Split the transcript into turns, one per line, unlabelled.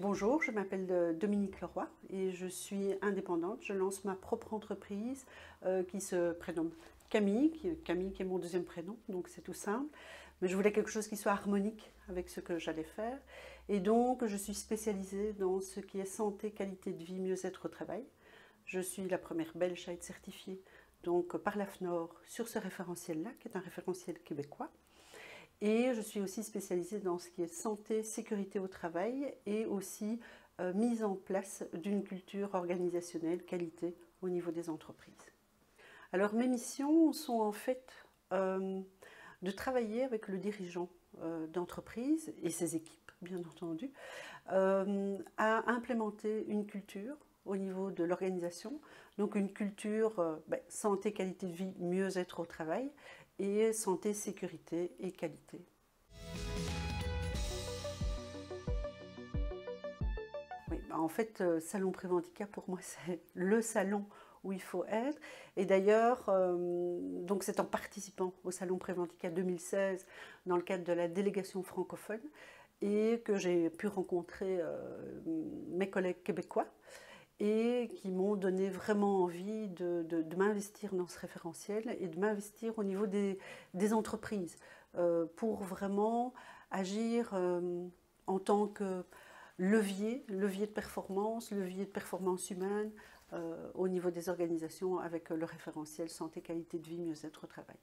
Bonjour, je m'appelle euh, Dominique Leroy et je suis indépendante. Je lance ma propre entreprise euh, qui se prénomme Camille, qui, Camille qui est mon deuxième prénom, donc c'est tout simple. Mais je voulais quelque chose qui soit harmonique avec ce que j'allais faire. Et donc je suis spécialisée dans ce qui est santé, qualité de vie, mieux-être au travail. Je suis la première belge à être certifiée donc, par l'AFNOR sur ce référentiel-là, qui est un référentiel québécois. Et je suis aussi spécialisée dans ce qui est santé, sécurité au travail et aussi euh, mise en place d'une culture organisationnelle qualité au niveau des entreprises. Alors mes missions sont en fait euh, de travailler avec le dirigeant euh, d'entreprise et ses équipes, bien entendu, à implémenter une culture au niveau de l'organisation, donc une culture ben, santé, qualité de vie, mieux-être au travail, et santé, sécurité et qualité. Bah, en fait, euh, Salon Préventica, pour moi, c'est le salon où il faut être. Et d'ailleurs, euh, donc c'est en participant au Salon Préventica 2016 dans le cadre de la délégation francophone et que j'ai pu rencontrer euh, mes collègues québécois et qui m'ont donné vraiment envie de, m'investir dans ce référentiel et de m'investir au niveau des, entreprises euh, pour vraiment agir euh, en tant que levier, levier de performance, levier de performance humaine euh, au niveau des organisations avec le référentiel santé, qualité de vie, mieux-être au travail.